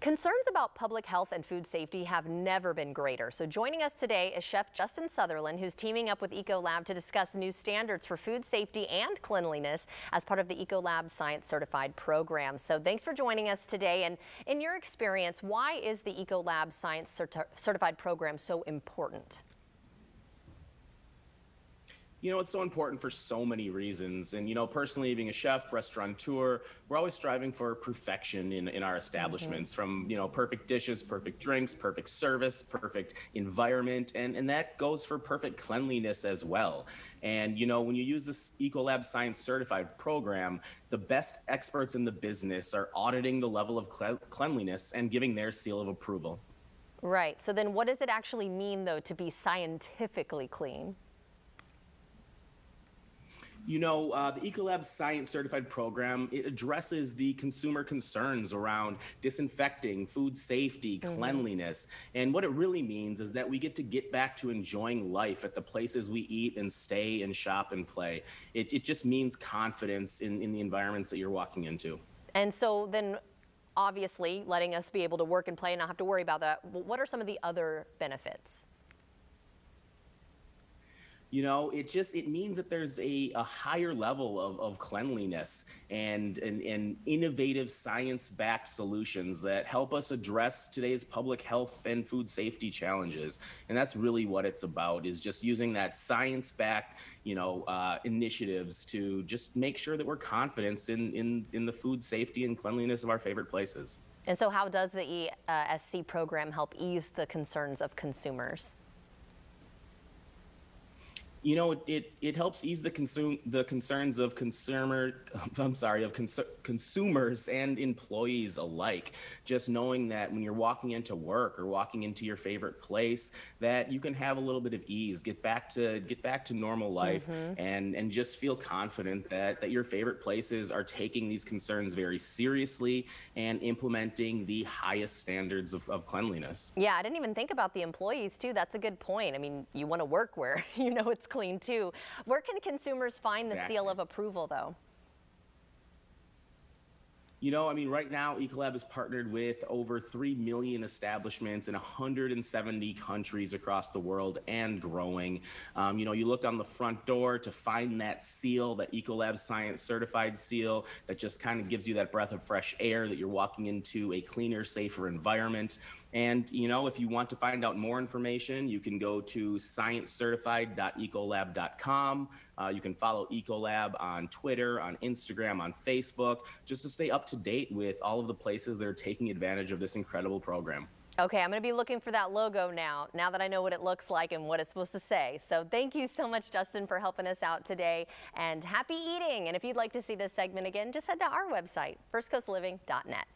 Concerns about public health and food safety have never been greater. So joining us today is Chef Justin Sutherland, who's teaming up with Ecolab to discuss new standards for food safety and cleanliness as part of the Ecolab Science Certified program. So thanks for joining us today. And in your experience, why is the Ecolab Science Certi Certified program so important? You know, it's so important for so many reasons. And, you know, personally, being a chef, restaurateur, we're always striving for perfection in, in our establishments mm-hmm. from, you know, perfect dishes, perfect drinks, perfect service, perfect environment. And, and that goes for perfect cleanliness as well. And, you know, when you use this Ecolab Science Certified program, the best experts in the business are auditing the level of cleanliness and giving their seal of approval. Right. So then what does it actually mean, though, to be scientifically clean? You know, uh, the Ecolab Science Certified Program, it addresses the consumer concerns around disinfecting, food safety, mm-hmm. cleanliness. And what it really means is that we get to get back to enjoying life at the places we eat and stay and shop and play. It, it just means confidence in, in the environments that you're walking into. And so then obviously letting us be able to work and play and not have to worry about that. What are some of the other benefits? You know it just it means that there's a, a higher level of, of cleanliness and, and, and innovative science-backed solutions that help us address today's public health and food safety challenges. And that's really what it's about is just using that science-backed you know uh, initiatives to just make sure that we're confident in, in in the food safety and cleanliness of our favorite places. And so how does the ESC program help ease the concerns of consumers you know, it, it, it, helps ease the consume the concerns of consumer. I'm sorry, of cons- consumers and employees alike. Just knowing that when you're walking into work or walking into your favorite place, that you can have a little bit of ease, get back to get back to normal life, mm-hmm. and and just feel confident that that your favorite places are taking these concerns very seriously and implementing the highest standards of, of cleanliness. Yeah, I didn't even think about the employees too. That's a good point. I mean, you want to work where you know it's clean too. Where can consumers find exactly. the seal of approval though? You know, I mean, right now, Ecolab is partnered with over 3 million establishments in 170 countries across the world and growing. Um, you know, you look on the front door to find that seal, that Ecolab Science certified seal that just kind of gives you that breath of fresh air that you're walking into a cleaner, safer environment. And, you know, if you want to find out more information, you can go to sciencecertified.ecolab.com. Uh, you can follow Ecolab on Twitter, on Instagram, on Facebook, just to stay up to date with all of the places that are taking advantage of this incredible program. Okay, I'm going to be looking for that logo now, now that I know what it looks like and what it's supposed to say. So thank you so much, Justin, for helping us out today. And happy eating. And if you'd like to see this segment again, just head to our website, firstcoastliving.net.